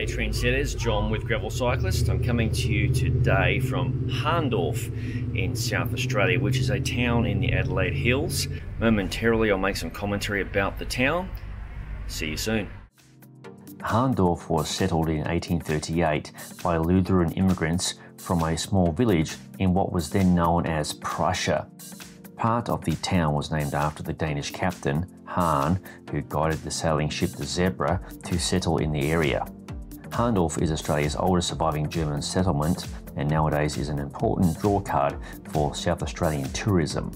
G'day trendsetters, John with Gravel Cyclist. I'm coming to you today from Hahndorf in South Australia, which is a town in the Adelaide Hills. Momentarily I'll make some commentary about the town. See you soon. Hahndorf was settled in 1838 by Lutheran immigrants from a small village in what was then known as Prussia. Part of the town was named after the Danish captain, Hahn, who guided the sailing ship the Zebra to settle in the area. Hahndorf is Australia's oldest surviving German settlement and nowadays is an important drawcard for South Australian tourism.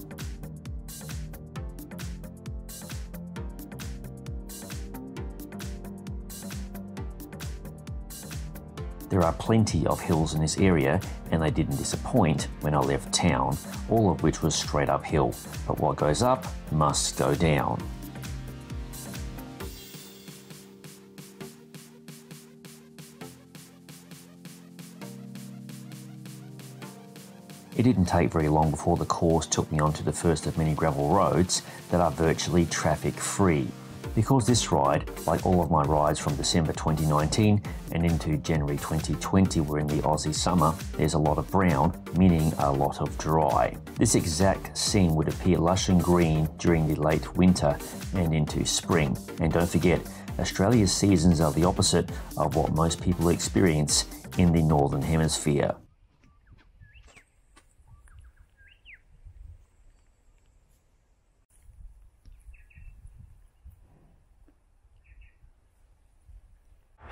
There are plenty of hills in this area and they didn't disappoint when I left town, all of which was straight uphill. But what goes up must go down. Didn't take very long before the course took me onto the first of many gravel roads that are virtually traffic free. Because this ride, like all of my rides from December 2019 and into January 2020 were in the Aussie summer, there's a lot of brown, meaning a lot of dry. This exact scene would appear lush and green during the late winter and into spring. And don't forget, Australia's seasons are the opposite of what most people experience in the Northern Hemisphere.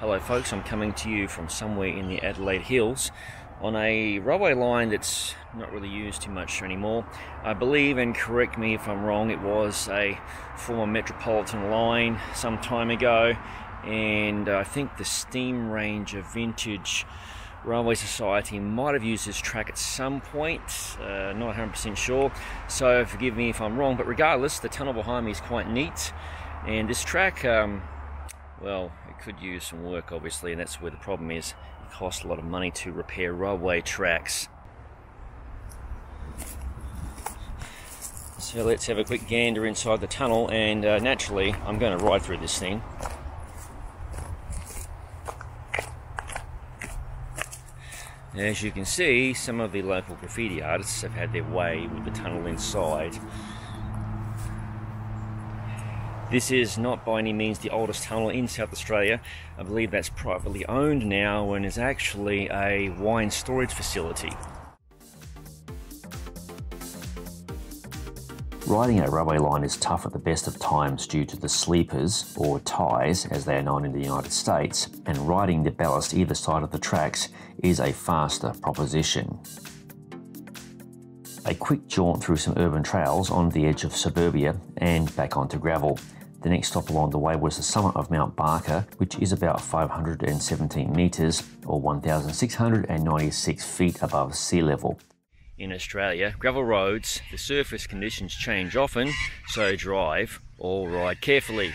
Hello folks, I'm coming to you from somewhere in the Adelaide Hills on a railway line that's not really used too much anymore. I believe, and correct me if I'm wrong, it was a former Metropolitan line some time ago and I think the Steam Ranger Vintage Railway Society might have used this track at some point, uh, not 100% sure, so forgive me if I'm wrong, but regardless, the tunnel behind me is quite neat and this track um, well, it could use some work obviously, and that's where the problem is. It costs a lot of money to repair railway tracks. So let's have a quick gander inside the tunnel, and uh, naturally, I'm going to ride through this thing. As you can see, some of the local graffiti artists have had their way with the tunnel inside. This is not by any means the oldest tunnel in South Australia. I believe that's privately owned now and is actually a wine storage facility. Riding a railway line is tough at the best of times due to the sleepers, or ties as they are known in the United States, and riding the ballast either side of the tracks is a faster proposition. A quick jaunt through some urban trails on the edge of suburbia and back onto gravel. The next stop along the way was the summit of Mount Barker, which is about 517 metres or 1,696 feet above sea level. In Australia, gravel roads, the surface conditions change often, so drive or ride carefully.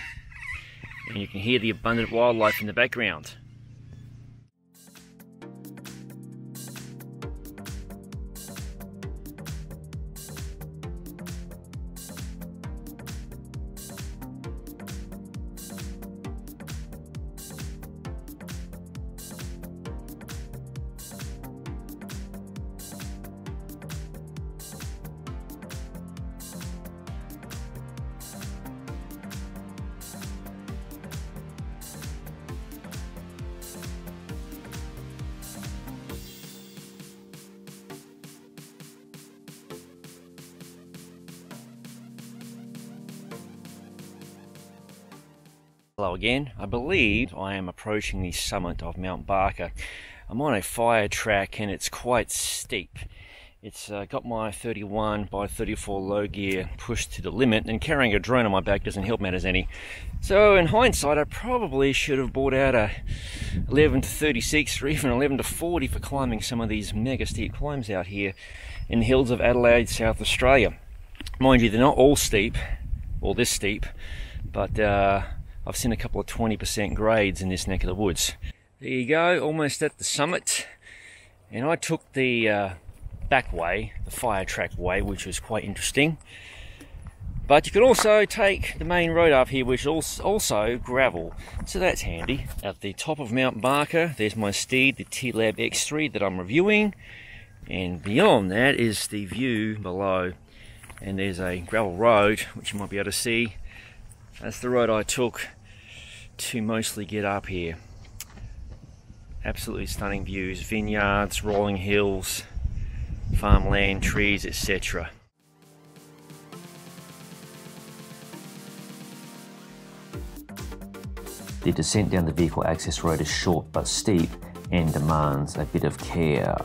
And you can hear the abundant wildlife in the background. Hello again. I believe I am approaching the summit of Mount Barker. I'm on a fire track and it's quite steep. It's uh, got my 31 by 34 low gear pushed to the limit and carrying a drone on my back doesn't help matters any. So in hindsight I probably should have bought out a 11 to 36 or even 11 to 40 for climbing some of these mega steep climbs out here in the hills of Adelaide, South Australia. Mind you, they're not all steep, or this steep, but uh, I've seen a couple of 20% grades in this neck of the woods. There you go, almost at the summit. And I took the uh, back way, the fire track way, which was quite interesting. But you can also take the main road up here, which is also gravel. So that's handy. At the top of Mount Barker, there's my steed, the T-Lab X3 that I'm reviewing. And beyond that is the view below. And there's a gravel road, which you might be able to see. That's the road I took to mostly get up here. Absolutely stunning views, vineyards, rolling hills, farmland, trees, etc. The descent down the vehicle access road is short but steep and demands a bit of care.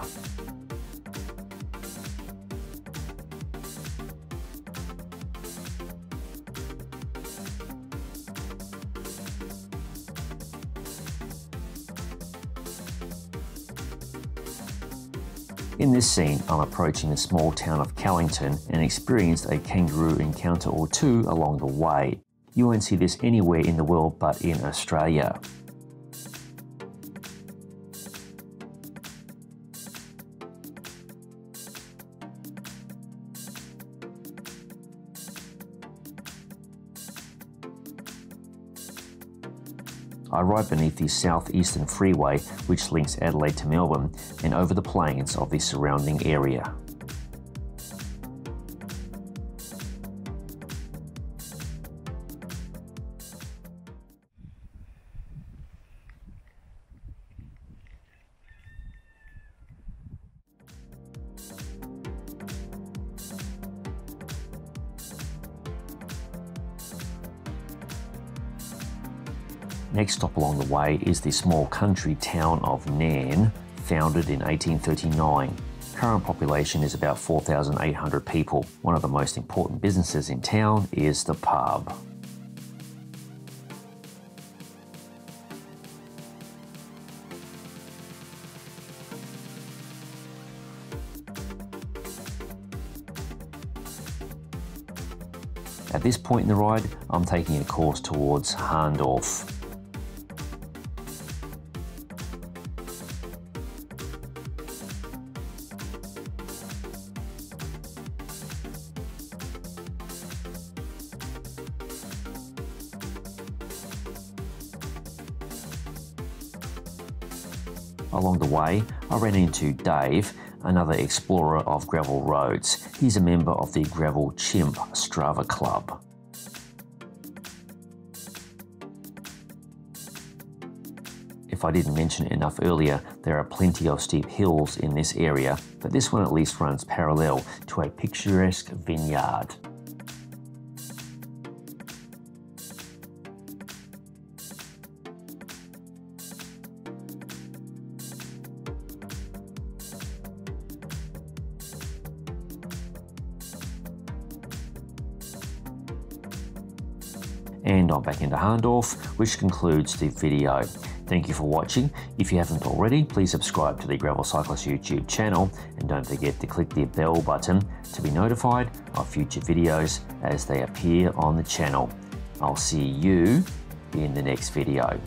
This scene, I'm approaching the small town of Callington and experienced a kangaroo encounter or two along the way. You won't see this anywhere in the world but in Australia. I ride beneath the Southeastern Freeway, which links Adelaide to Melbourne, and over the plains of the surrounding area. Next stop along the way is the small country town of Nairne, founded in 1839. Current population is about 4,800 people. One of the most important businesses in town is the pub. At this point in the ride, I'm taking a course towards Hahndorf. Along the way, I ran into Dave, another explorer of gravel roads. He's a member of the Gravel Chimp Strava Club. If I didn't mention it enough earlier, there are plenty of steep hills in this area, but this one at least runs parallel to a picturesque vineyard. And I'm back into Hahndorf, which concludes the video. Thank you for watching. If you haven't already, please subscribe to the Gravel Cyclist YouTube channel and don't forget to click the bell button to be notified of future videos as they appear on the channel. I'll see you in the next video.